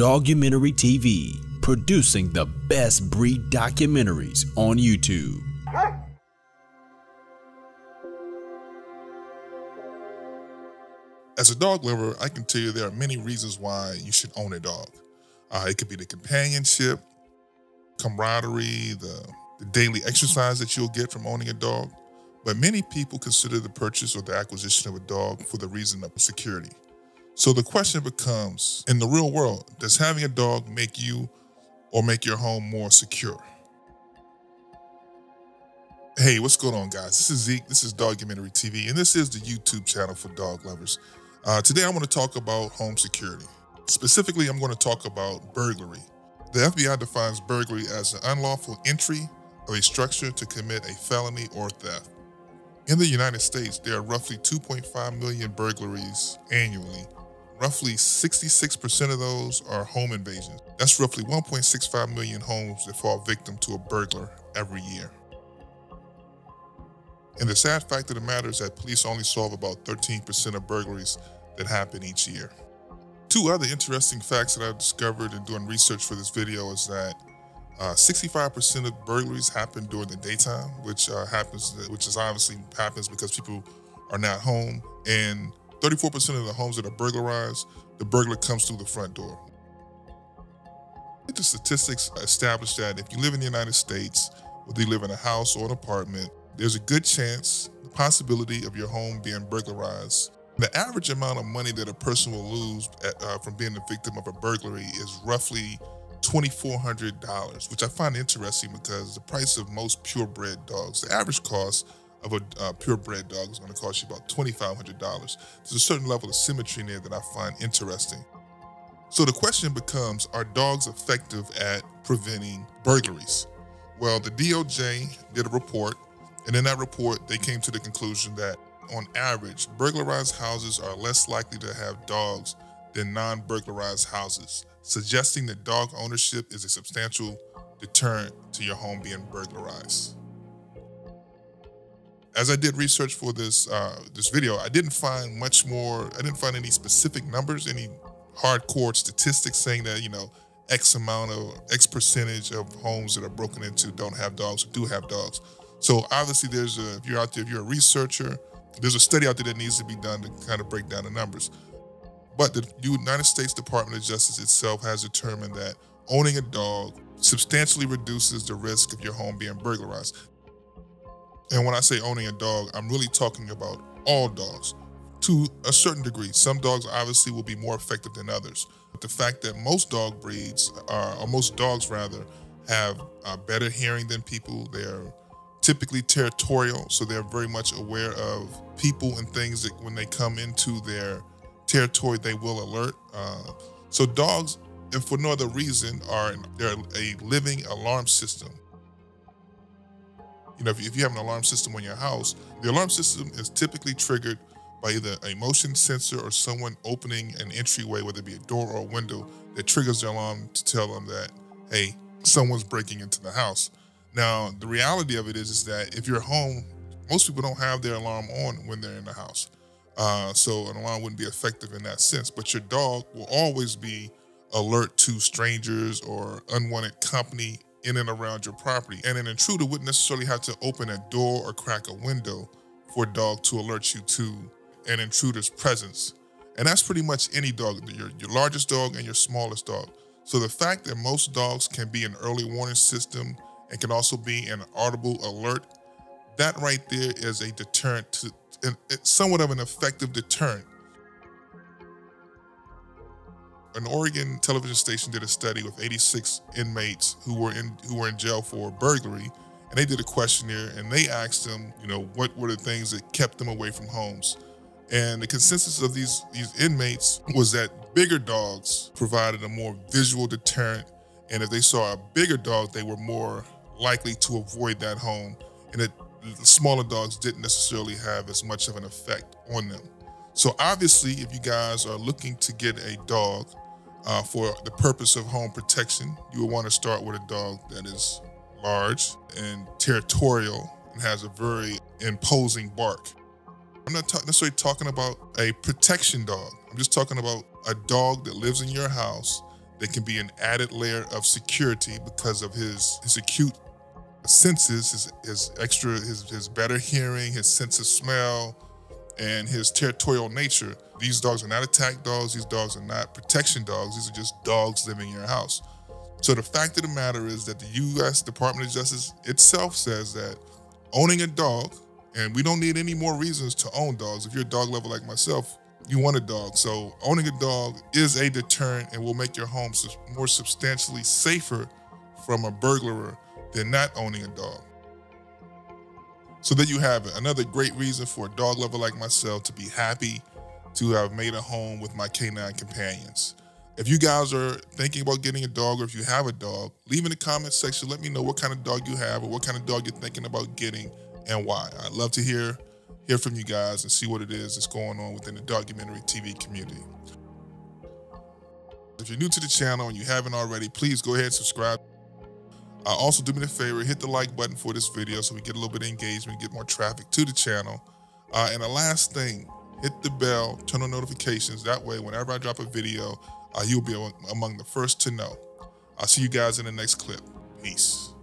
Dogumentary TV, producing the best breed documentaries on YouTube. As a dog lover, I can tell you there are many reasons why you should own a dog. Uh, it could be the companionship, camaraderie, the, the daily exercise that you'll get from owning a dog. But many people consider the purchase or the acquisition of a dog for the reason of security. So the question becomes in the real world, does having a dog make you or make your home more secure? Hey, what's going on, guys? This is Zeke. This is Dogumentary TV, and this is the YouTube channel for dog lovers. Uh, today, I'm going to talk about home security. Specifically, I'm going to talk about burglary. The FBI defines burglary as the unlawful entry of a structure to commit a felony or theft. In the United States, there are roughly 2.5 million burglaries annually. Roughly 66% of those are home invasions. That's roughly 1.65 million homes that fall victim to a burglar every year. And the sad fact of the matter is that police only solve about 13% of burglaries that happen each year. Two other interesting facts that I discovered in doing research for this video is that 65% uh, of burglaries happen during the daytime, which uh, happens, which is obviously happens because people are not home, and 34% of the homes that are burglarized, the burglar comes through the front door. The statistics establish that if you live in the United States, whether you live in a house or an apartment, there's a good chance, the possibility of your home being burglarized. The average amount of money that a person will lose at, uh, from being the victim of a burglary is roughly $2,400, which I find interesting because the price of most purebred dogs, the average cost of a uh, purebred dog is going to cost you about $2,500. There's a certain level of symmetry in there that I find interesting. So the question becomes Are dogs effective at preventing burglaries? Well, the DOJ did a report, and in that report, they came to the conclusion that on average, burglarized houses are less likely to have dogs than non burglarized houses, suggesting that dog ownership is a substantial deterrent to your home being burglarized. As I did research for this uh, this video, I didn't find much more. I didn't find any specific numbers, any hardcore statistics saying that you know X amount of X percentage of homes that are broken into don't have dogs or do have dogs. So obviously, there's a if you're out there, if you're a researcher, there's a study out there that needs to be done to kind of break down the numbers. But the United States Department of Justice itself has determined that owning a dog substantially reduces the risk of your home being burglarized. And when I say owning a dog, I'm really talking about all dogs to a certain degree. Some dogs obviously will be more effective than others. But the fact that most dog breeds, are, or most dogs rather, have uh, better hearing than people, they're typically territorial, so they're very much aware of people and things that when they come into their territory, they will alert. Uh, so dogs, if for no other reason, are they're a living alarm system. You know, if you, if you have an alarm system on your house, the alarm system is typically triggered by either a motion sensor or someone opening an entryway, whether it be a door or a window, that triggers the alarm to tell them that, hey, someone's breaking into the house. Now, the reality of it is, is that if you're home, most people don't have their alarm on when they're in the house. Uh, so an alarm wouldn't be effective in that sense. But your dog will always be alert to strangers or unwanted company in and around your property. And an intruder wouldn't necessarily have to open a door or crack a window for a dog to alert you to an intruder's presence. And that's pretty much any dog, your, your largest dog and your smallest dog. So the fact that most dogs can be an early warning system and can also be an audible alert. That right there is a deterrent to somewhat of an effective deterrent. An Oregon television station did a study with 86 inmates who were in who were in jail for burglary, and they did a questionnaire and they asked them, you know, what were the things that kept them away from homes. And the consensus of these, these inmates was that bigger dogs provided a more visual deterrent. And if they saw a bigger dog, they were more likely to avoid that home, and that the smaller dogs didn't necessarily have as much of an effect on them. So obviously, if you guys are looking to get a dog uh, for the purpose of home protection, you will want to start with a dog that is large and territorial and has a very imposing bark. I'm not necessarily talking about a protection dog. I'm just talking about a dog that lives in your house that can be an added layer of security because of his his acute senses, his, his extra, his, his better hearing, his sense of smell, and his territorial nature. These dogs are not attack dogs. These dogs are not protection dogs. These are just dogs living in your house. So the fact of the matter is that the U.S. Department of Justice itself says that owning a dog, and we don't need any more reasons to own dogs. If you're a dog lover like myself, you want a dog. So owning a dog is a deterrent and will make your home more substantially safer from a burglar than not owning a dog. So there you have it. Another great reason for a dog lover like myself to be happy to have made a home with my canine companions. If you guys are thinking about getting a dog or if you have a dog, leave in the comment section. Let me know what kind of dog you have or what kind of dog you're thinking about getting and why. I'd love to hear hear from you guys and see what it is that's going on within the Dogumentary TV community. If you're new to the channel and you haven't already, please go ahead and subscribe. Uh, also, do me a favor, hit the like button for this video so we get a little bit of engagement, get more traffic to the channel. Uh, and the last thing, hit the bell, turn on notifications. That way, whenever I drop a video, uh, you'll be among the first to know. I'll see you guys in the next clip. Peace.